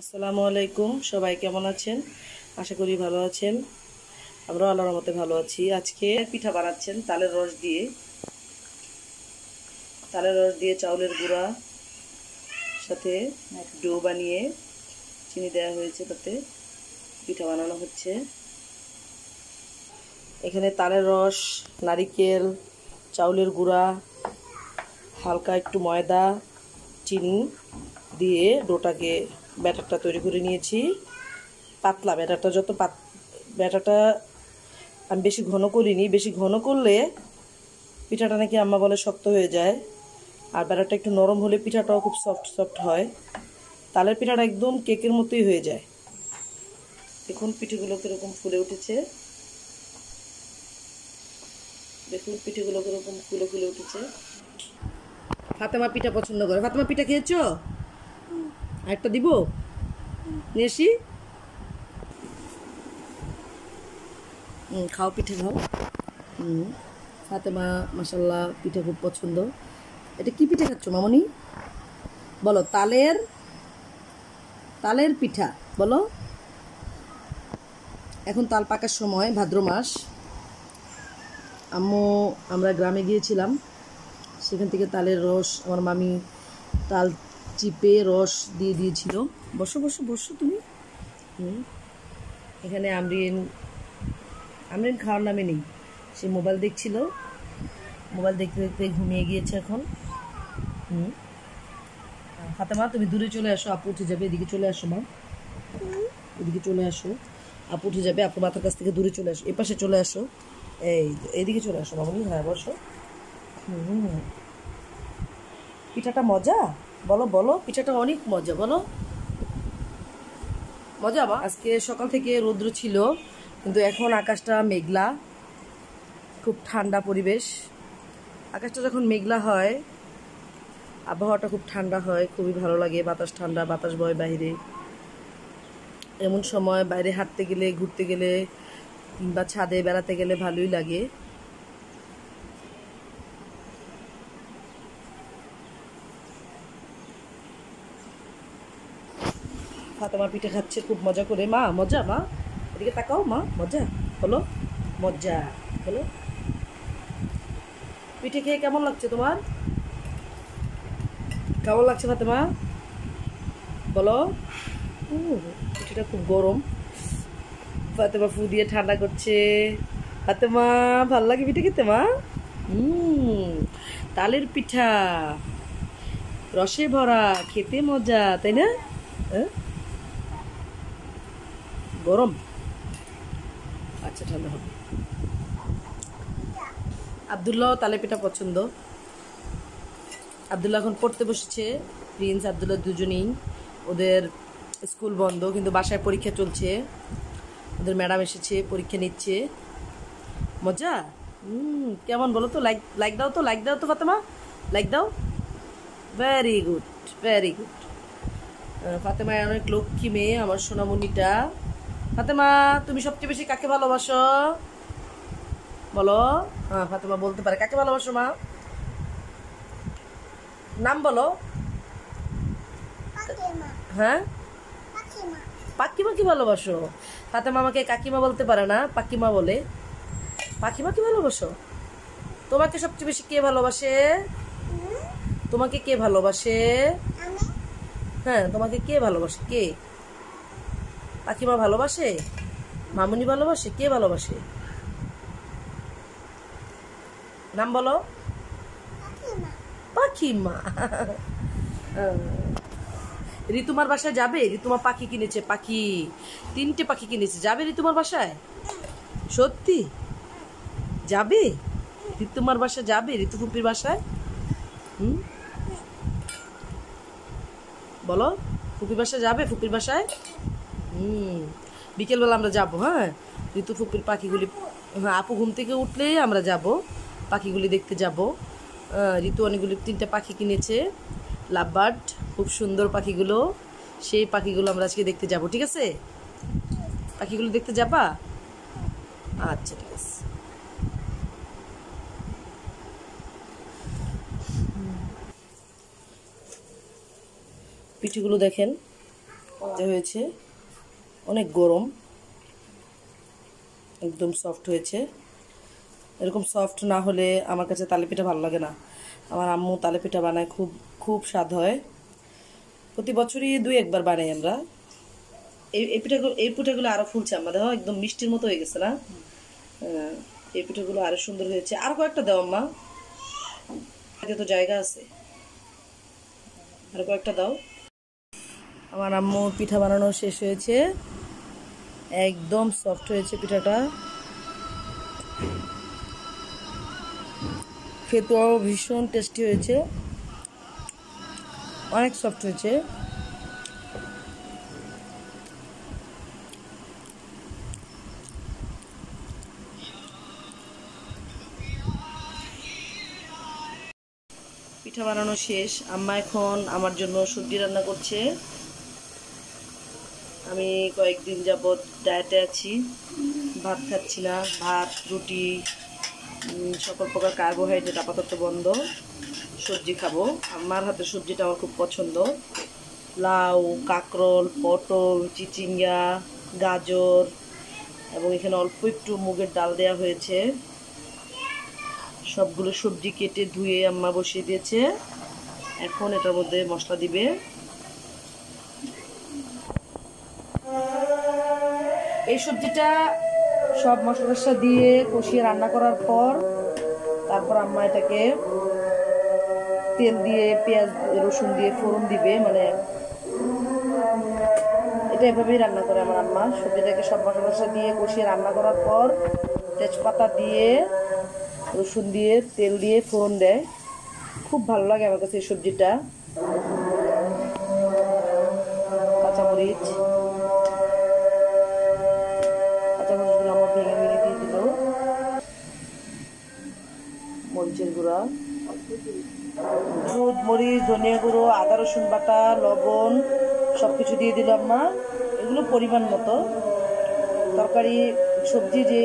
আসসালামু আলাইকুম। সবাই কেমন আছেন? আশা করি ভালো আছেন। আমরা আল্লাহর মতে ভালো আছি। আজকে পিঠা বানাচ্ছেন তালের রস দিয়ে। তালের রস দিয়ে চাউলের গুঁড়া, সাথে ডো বানিয়ে চিনি দেওয়া হয়েছে তাতে পিঠা বানানো হচ্ছে। এখানে তালের রস, নারিকেল, চাউলের গুঁড়া, হালকা একটু ময়দা, চিনি দিয়ে ডোটাকে ব্যাটারটা তৈরি করে নিয়েছি। পাতলা ব্যাটারটা, যত পাত ব্যাটারটা আমি বেশি ঘন করিনি, বেশি ঘন করলে পিঠাটা নাকি আম্মা বলে শক্ত হয়ে যায়। আর ব্যাটারটা একটু নরম হলে পিঠাটাও খুব সফট সফট হয়। তালের পিঠাটা একদম কেকের মতোই হয়ে যায়। দেখুন পিঠেগুলো কীরকম ফুলে উঠেছে। দেখুন পিঠেগুলো কীরকম ফুলে ফুলে উঠেছে। ফাতেমা পিঠা পছন্দ করে। ফাতেমা পিঠা খেয়েছো? একটা দিব? আসি। খাও পিঠে খাও। হুম ফাতেমা মাসাল্লাহ পিঠে খুব পছন্দ। এটা কি পিঠে খাচ্ছ মামনি? বলো, তালের তালের পিঠা, বলো। এখন তাল পাকার সময়, ভাদ্র মাস। আম্মু, আমরা গ্রামে গিয়েছিলাম। সেখান থেকে তালের রস, আমার মামি তাল চিপে রস দিয়ে দিয়েছিল। বসো বসো বসো তুমি। এখানে আমরিন আমরিন খাওয়ার নামে নেই। সে মোবাইল দেখছিল। মোবাইল দেখতে দেখতে ঘুমিয়ে গিয়েছে এখন। হুম। ফাতেমা, তুমি দূরে চলে আসো। আপু উঠে যাবে। এদিকে চলে আসো, মা। এদিকে চলে আসো। আপু উঠে যাবে। আপু মাথার কাছ থেকে দূরে চলে আসো। এ পাশে চলে আসো। এই এইদিকে চলে আসো, মামনি। হ্যাঁ বসো। হুম। পিঠাটা মজা? বলো বলো, পিঠাটা অনেক মজা, বলো। মজা বা আজকে সকাল থেকে রৌদ্র ছিল, কিন্তু এখন আকাশটা মেঘলা, খুব ঠান্ডা পরিবেশ। আকাশটা যখন মেঘলা হয়, আবহাওয়াটা খুব ঠান্ডা হয়, খুবই ভালো লাগে, বাতাস ঠান্ডা, বাতাস বয় বাইরে। এমন সময় বাইরে হাঁটতে গেলে, ঘুরতে গেলে বা ছাদে বেড়াতে গেলে ভালোই লাগে। ফাতেমা পিঠে খাচ্ছে, খুব মজা করে। মা, মজা, মা। এদিকে তাকাও, মা, মজা। হলো? মজা। হলো? পিঠে খেয়ে কেমন লাগছে তোমার? কেমন লাগছে ফাতেমা বলো। পিঠেটা খুব গরম। ফাতেমা ফু দিয়ে ঠান্ডা করছে। ফাতেমা ভালো লাগে পিঠে খেতে, মা? হুম তালের পিঠা। রসে ভরা, খেতে মজা, তাই না? হ্যাঁ? গরম? আচ্ছা ঠান্ডা হবে। আবদুল্লাহ তালে পিঠা পছন্দ। আবদুল্লাহ এখন পড়তে বসেছে। প্রিন্স আবদুল্লাহ দুজনেই। ওদের স্কুল বন্ধ, কিন্তু বাসায় পরীক্ষা চলছে। ওদের ম্যাডাম এসেছে, পরীক্ষা নিচ্ছে। মজা? কেমন বলো তো? লাইক লাইক দাও তো, লাইক দাও তো, ফাতেমা। লাইক দাও। Very good very good Fatema অনেক লক্ষ্মী মেয়ে, আমার সোনামণিটা। ফাতেমা তুমি সবচেয়ে বেশি কাকে ভালোবাসো? বলো। হ্যাঁ ফাতেমা বলতে পারে। কাকে ভালোবাসো মা? নাম বলো। হ্যাঁ? পাকিমাকে ভালোবাসো? ফাতেমা আমাকে কাকিমা বলতে পারে না পাকিমা বলে। পাখিমাকে ভালোবাসো? তোমাকে সবচেয়ে বেশি কে ভালোবাসে? তোমাকে কে ভালোবাসে? হ্যাঁ তোমাকে কে ভালোবাসে? কে? পাখিমা ভালোবাসে? মামুনি ভালোবাসে? কে ভালোবাসে? নাম বলো। পাখিমা। ঋতুমার বাসায় যাবে? ঋতুমা পাখি কিনেছে, পাখি। তিনটে পাখি কিনেছে। যাবে ঋতুমার বাসায়? সত্যি? যাবে? ঋতুমার বাসায় যাবে? ঋতু ফুপির বাসায়? হুম? বলো। ফুপির বাসায় যাবে? ফুপির বাসায়? হুম। বিকেলবেলা আমরা যাব হ্যাঁ? ঋতু ফুপির পাখিগুলি হ্যাঁ আপু ঘুম থেকে উঠলেই আমরা যাব পাখিগুলি দেখতে যাব। ঋতু অনেকগুলি তিনটে পাখি কিনেছে লাভবার্ড খুব সুন্দর পাখিগুলো সেই পাখিগুলো আমরা আজকে দেখতে যাব ঠিক আছে? পাখিগুলো দেখতে যাবা? আচ্ছা ঠিক আছে। পিঠেগুলো দেখেন হয়েছে। অনেক গরম একদম সফট হয়েছে। এরকম সফট না হলে আমার কাছে তালে পিঠা ভালো লাগে না। আমার আম্মু তালে পিঠা বানায় খুব খুব স্বাদ হয়। প্রতি বছরই দুই একবার বানাই আমরা। এই এই পিঠাগুলো এই পিঠাগুলো আরও ফুলছে আমরা দেখো একদম মিষ্টির মতো হয়ে গেছে না? হ্যাঁ, এই পিঠাগুলো আরও সুন্দর হয়েছে। আর কয়েকটা দাও আম্মা। এতে তো জায়গা আছে। আর কয়েকটা দাও। আমার আম্মু পিঠা বানানো শেষ হয়েছে। একদম সফট হয়েছে পিঠাটা। খেতেও ভীষণ টেস্টি হয়েছে। অনেক সফট হয়েছে। পিঠা বানানো শেষ। আম্মা এখন আমার জন্য সবজি রান্না করছে। আমি কয়েকদিন যাবৎ ডায়েটে আছি। ভাত খাচ্ছি না ভাত, রুটি সকল প্রকার কার্বোহাইড্রেট আপাতত বন্ধ। সবজি খাব। আমার হাতের সবজিটা আমার খুব পছন্দ। লাউ, কাঁকরোল, পটল, চিচিঙ্গা, গাজর এবং এখানে অল্প একটু মুগের ডাল দেওয়া হয়েছে। সবগুলো সবজি কেটে ধুয়ে আম্মা বসিয়ে দিয়েছে। এখন এটার মধ্যে মশলা দিবে। এই সবজিটা সব মশলা দিয়ে কষিয়ে রান্না করার পর তারপর আম্মা এটাকে তেল দিয়ে, পেঁয়াজ রসুন দিয়ে ফোড়ন দিবে মানে এটা এভাবেই রান্না করে আমার আম্মা। সবজিটাকে সব মশলা দিয়ে কষিয়ে রান্না করার পর তেজপাতা দিয়ে, রসুন দিয়ে, তেল দিয়ে ফোড়ন দেয়। খুব ভালো লাগে আমার কাছে এই সবজিটা। কাঁচামরিচ। মরিচের গুঁড়া। দুধ, মরিচ, ধনিয়া গুঁড়ো, আদা, রসুন বাটা, লবণ সব কিছু দিয়ে দিলাম মা। এগুলো পরিমাণ মতো। তরকারি, সবজি যে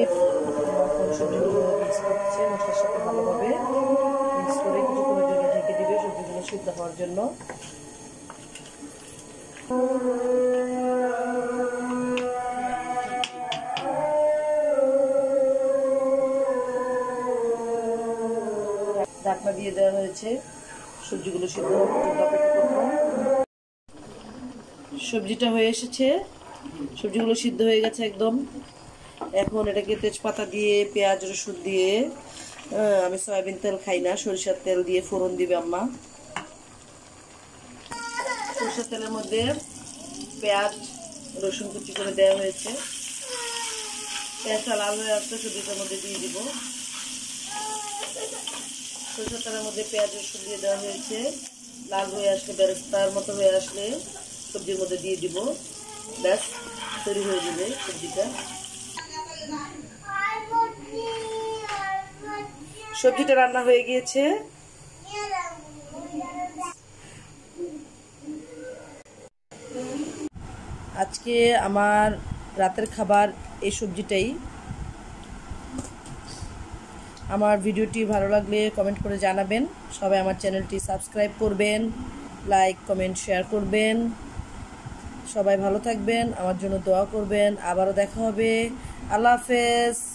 সবজিগুলো মিক্স করছে, মশলার সাথে মিক্স করে কিছুক্ষণের ঢেকে দিবে, সবজিগুলো সিদ্ধ হওয়ার জন্য। দিয়ে দেওয়া হয়েছে। সবজিগুলো সবজিটা হয়ে এসেছে। সবজিগুলো সিদ্ধ হয়ে গেছে একদম। এখন এটাকে তেজপাতা দিয়ে, পেঁয়াজ, রসুন দিয়ে আমি সয়াবিন তেল খাই না, সরিষার তেল দিয়ে ফোড়ন দিবে আম্মা। সরিষার তেলের মধ্যে পেঁয়াজ, রসুন কুচি করে দেওয়া হয়েছে। পেঁয়াজটা লাল হয়ে আসলে সবজিটার মধ্যে দিয়ে দিব। সরিষার তেলের মধ্যে পেঁয়াজ রসুন দিয়ে দেওয়া হয়েছে। লাল হয়ে আসলে বেরেস্তার মতো হয়ে আসলে সবজির মধ্যে দিয়ে দিব। ব্যাস, তৈরি হয়ে যাবে সবজিটা। সবজিটা রান্না হয়ে গিয়েছে। আজকে আমার রাতের খাবার এই সবজিটাই। আমার ভিডিওটি ভালো লাগলে কমেন্ট করে জানাবেন। সবাই আমার চ্যানেলটি সাবস্ক্রাইব করবেন লাইক কমেন্ট শেয়ার করবেন। সবাই ভালো থাকবেন, আমার জন্য দোয়া করবেন। আবারও দেখা হবে। আল্লাহ হাফেজ।